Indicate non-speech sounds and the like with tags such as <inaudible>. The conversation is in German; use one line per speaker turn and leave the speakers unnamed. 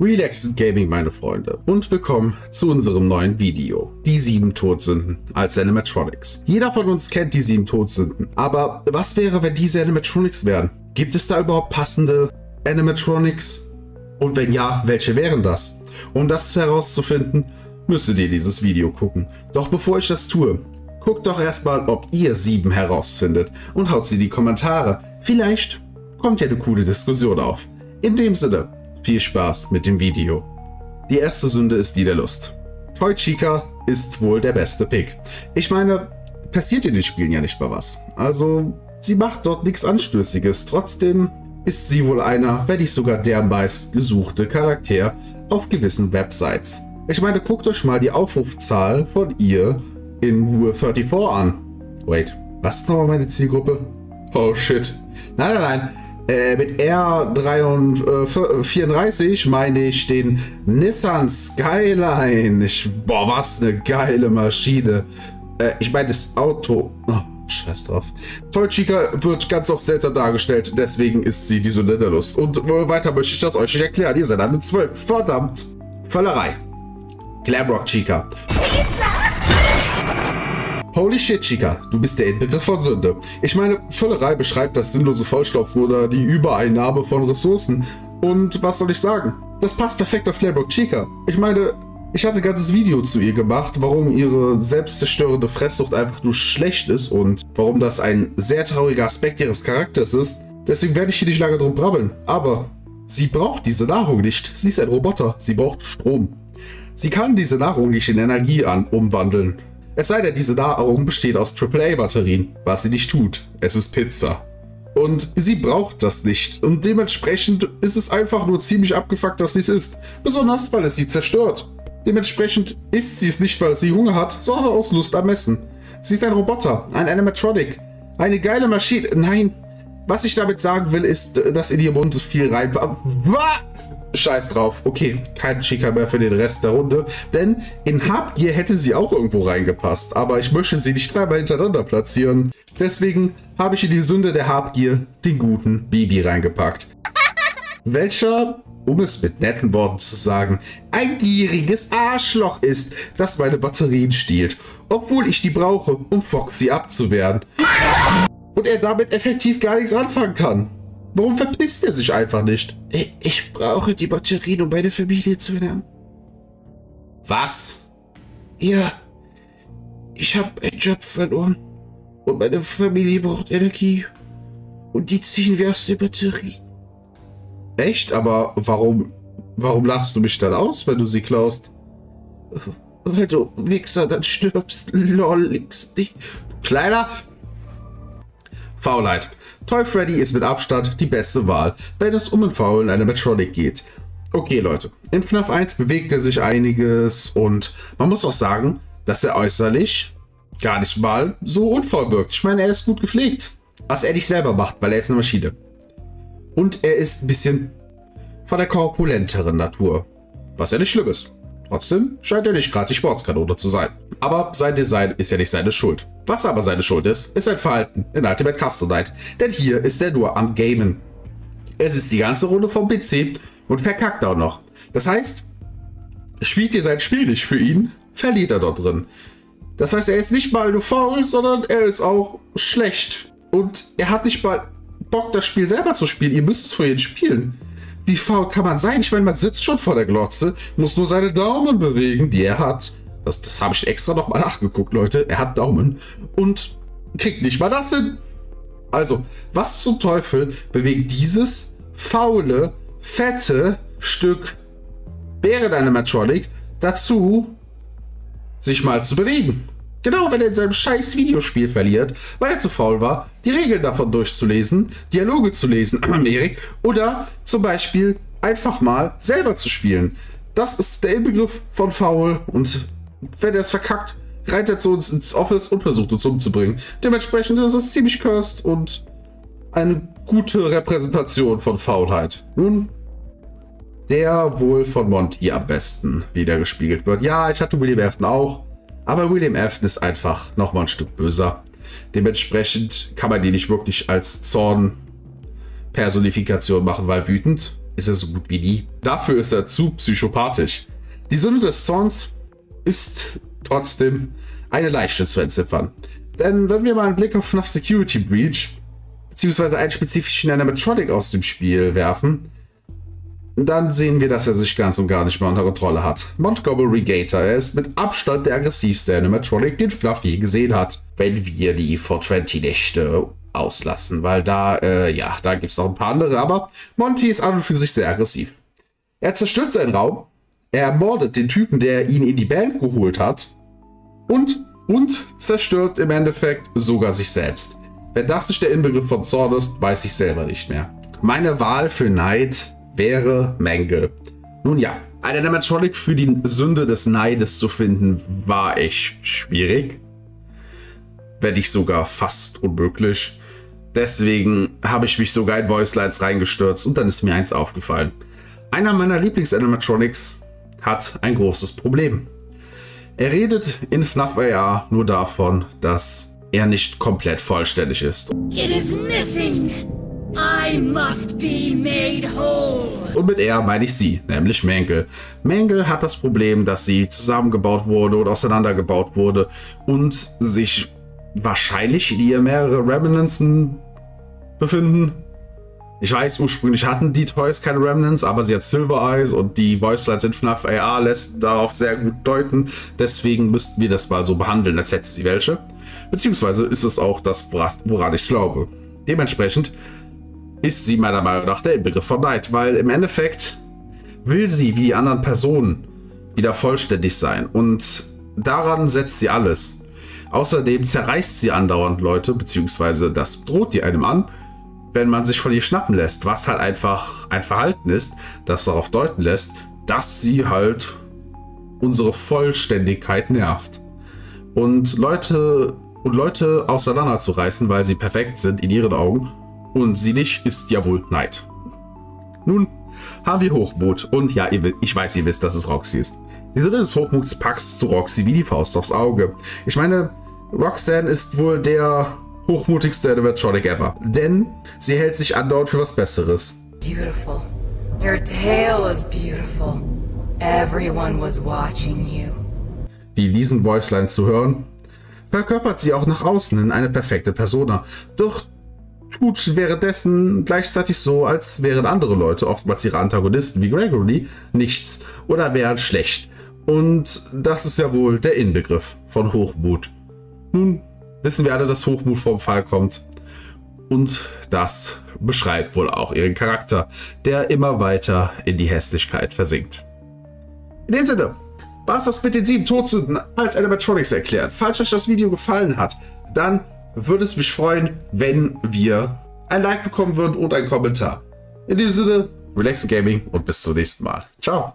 Relaxed Gaming, meine Freunde, und willkommen zu unserem neuen Video. Die sieben Todsünden als Animatronics. Jeder von uns kennt die sieben Todsünden, aber was wäre, wenn diese Animatronics wären? Gibt es da überhaupt passende Animatronics? Und wenn ja, welche wären das? Um das herauszufinden, müsstet ihr dieses Video gucken. Doch bevor ich das tue, guckt doch erstmal, ob ihr sieben herausfindet und haut sie in die Kommentare. Vielleicht kommt ja eine coole Diskussion auf. In dem Sinne, viel Spaß mit dem Video. Die erste Sünde ist die der Lust. Toy Chica ist wohl der beste Pick. Ich meine, passiert in den Spielen ja nicht mal was. Also, sie macht dort nichts Anstößiges. Trotzdem ist sie wohl einer, wenn nicht sogar der meist gesuchte Charakter auf gewissen Websites. Ich meine, guckt euch mal die Aufrufzahl von ihr in Rule 34 an. Wait, was ist nochmal meine Zielgruppe? Oh shit. Nein, nein, nein. Äh, mit R34 meine ich den Nissan Skyline. Ich, boah, was eine geile Maschine. Äh, ich meine das Auto. Oh, scheiß drauf. Toy Chica wird ganz oft seltsam dargestellt, deswegen ist sie die Sünde. Und äh, weiter möchte ich das euch nicht erklären. Ihr seid eine 12. Verdammt. Völlerei. Glamrock Chica. Holy shit, Chica, du bist der Inbegriff von Sünde. Ich meine, Völlerei beschreibt das sinnlose Vollstopfen oder die Übereinnahme von Ressourcen. Und was soll ich sagen? Das passt perfekt auf Flaybook Chica. Ich meine, ich hatte ein ganzes Video zu ihr gemacht, warum ihre selbstzerstörende Fresssucht einfach nur schlecht ist und warum das ein sehr trauriger Aspekt ihres Charakters ist. Deswegen werde ich hier nicht lange drum brabbeln. Aber sie braucht diese Nahrung nicht. Sie ist ein Roboter. Sie braucht Strom. Sie kann diese Nahrung nicht in Energie an umwandeln. Es sei denn, diese Nahrung besteht aus AAA-Batterien, was sie nicht tut. Es ist Pizza. Und sie braucht das nicht. Und dementsprechend ist es einfach nur ziemlich abgefuckt, dass sie es isst. Besonders, weil es sie zerstört. Dementsprechend isst sie es nicht, weil sie Hunger hat, sondern aus Lust am Essen. Sie ist ein Roboter, ein Animatronic. Eine geile Maschine. Nein, was ich damit sagen will, ist, dass in ihr Mund viel rein... Scheiß drauf. Okay, kein Chica mehr für den Rest der Runde. Denn in Habgier hätte sie auch irgendwo reingepasst. Aber ich möchte sie nicht dreimal hintereinander platzieren. Deswegen habe ich in die Sünde der Habgier den guten Bibi reingepackt. <laughs> Welcher, um es mit netten Worten zu sagen, ein gieriges Arschloch ist, das meine Batterien stiehlt. Obwohl ich die brauche, um Foxy abzuwehren. <laughs> Und er damit effektiv gar nichts anfangen kann. Warum verpisst er sich einfach nicht?
Ich brauche die Batterien, um meine Familie zu ernähren.
Was?
Ja, ich habe einen Job verloren und meine Familie braucht Energie. Und die ziehen wir aus der Batterie.
Echt? Aber warum, warum lachst du mich dann aus, wenn du sie klaust?
Weil du Wichser dann stirbst. Lol, du
Kleiner. Faulheit. Toy Freddy ist mit Abstand die beste Wahl, wenn es um ein Faulen einer Metronic geht. Okay Leute, in FNAF 1 bewegt er sich einiges und man muss auch sagen, dass er äußerlich gar nicht mal so unfaul wirkt. Ich meine, er ist gut gepflegt. Was er nicht selber macht, weil er ist eine Maschine. Und er ist ein bisschen von der korpulenteren Natur. Was ja nicht schlimm ist. Trotzdem scheint er nicht gerade die Sportskanone zu sein. Aber sein Design ist ja nicht seine Schuld. Was aber seine Schuld ist, ist sein Verhalten in Ultimate Custom Night. Denn hier ist er nur am Gamen. Es ist die ganze Runde vom PC und verkackt auch noch. Das heißt, spielt ihr sein Spiel nicht für ihn, verliert er dort drin. Das heißt, er ist nicht mal nur faul, sondern er ist auch schlecht. Und er hat nicht mal Bock, das Spiel selber zu spielen. Ihr müsst es für ihn spielen. Wie faul kann man sein? Ich meine, man sitzt schon vor der Glotze, muss nur seine Daumen bewegen, die er hat. Das, das habe ich extra nochmal nachgeguckt, Leute. Er hat Daumen und kriegt nicht mal das hin. Also, was zum Teufel bewegt dieses faule, fette Stück Bären-Animatronic dazu, sich mal zu bewegen? Genau, wenn er in seinem scheiß Videospiel verliert, weil er zu faul war, die Regeln davon durchzulesen, Dialoge zu lesen, <clears throat> Erik, oder zum Beispiel einfach mal selber zu spielen. Das ist der Inbegriff von faul und wenn er es verkackt, reitet er zu uns ins Office und versucht uns umzubringen. Dementsprechend ist es ziemlich cursed und eine gute Repräsentation von Faulheit. Nun, der wohl von Monty am besten wieder gespiegelt wird. Ja, ich hatte William Afton auch. Aber William Afton ist einfach nochmal ein Stück böser. Dementsprechend kann man die nicht wirklich als Zorn-Personifikation machen, weil wütend ist er so gut wie nie. Dafür ist er zu psychopathisch. Die Sünde des Zorns ist trotzdem eine leichte zu entziffern. Denn wenn wir mal einen Blick auf FNAF Security Breach beziehungsweise einen spezifischen Animatronic aus dem Spiel werfen, dann sehen wir, dass er sich ganz und gar nicht mehr unter Kontrolle hat. Montgomery Gator, er ist mit Abstand der aggressivste Animatronic, den Fluff je gesehen hat. Wenn wir die 420-Nächte auslassen, weil da, äh, ja, da gibt es noch ein paar andere, aber Monty ist an und für sich sehr aggressiv. Er zerstört seinen Raum, er ermordet den Typen, der ihn in die Band geholt hat und, und zerstört im Endeffekt sogar sich selbst. Wenn das nicht der Inbegriff von Zorn ist, weiß ich selber nicht mehr. Meine Wahl für Neid wäre Mangle. Nun ja, eine Animatronic für die Sünde des Neides zu finden, war echt schwierig. Wenn nicht sogar fast unmöglich. Deswegen habe ich mich sogar in Voice Lines reingestürzt und dann ist mir eins aufgefallen. Einer meiner Lieblings-Animatronics hat ein großes Problem. Er redet in FNAF AR nur davon, dass er nicht komplett vollständig ist. It is missing. I must be made whole. Und mit er meine ich sie, nämlich Mangle. Mangle hat das Problem, dass sie zusammengebaut wurde oder auseinandergebaut wurde und sich wahrscheinlich in ihr mehrere Remnanzen befinden. Ich weiß, ursprünglich hatten die Toys keine Remnants, aber sie hat Silver Eyes und die Voice Lines in FNAF AR lässt darauf sehr gut deuten. Deswegen müssten wir das mal so behandeln, als hätte sie welche. Beziehungsweise ist es auch das, woran ich glaube. Dementsprechend ist sie meiner Meinung nach der Begriff von Neid, weil im Endeffekt will sie wie die anderen Personen wieder vollständig sein und daran setzt sie alles. Außerdem zerreißt sie andauernd Leute, beziehungsweise das droht die einem an, wenn man sich von ihr schnappen lässt, was halt einfach ein Verhalten ist, das darauf deuten lässt, dass sie halt unsere Vollständigkeit nervt. Und Leute und Leute auseinanderzureißen, weil sie perfekt sind in ihren Augen und sie nicht, ist ja wohl Neid. Nun haben wir Hochmut und ja, ich weiß, ihr wisst, dass es Roxy ist. Die Sonne des Hochmuts packst zu Roxy wie die Faust aufs Auge. Ich meine, Roxanne ist wohl der hochmutigste Animatronic ever, denn sie hält sich andauernd für was Besseres. Beautiful. Your tale is beautiful. Everyone was watching you. Wie diesen Voiceline zu hören, verkörpert sie auch nach außen in eine perfekte Persona. Doch tut währenddessen gleichzeitig so, als wären andere Leute, oftmals ihre Antagonisten wie Gregory, nichts oder wären schlecht. Und das ist ja wohl der Inbegriff von Hochmut. Nun wissen wir alle, dass Hochmut vom Fall kommt. Und das beschreibt wohl auch ihren Charakter, der immer weiter in die Hässlichkeit versinkt. In dem Sinne, war es das mit den sieben Todsünden als Animatronics erklärt. Falls euch das Video gefallen hat, dann würde es mich freuen, wenn wir ein Like bekommen würden und einen Kommentar. In dem Sinne, Relax Gaming und bis zum nächsten Mal. Ciao.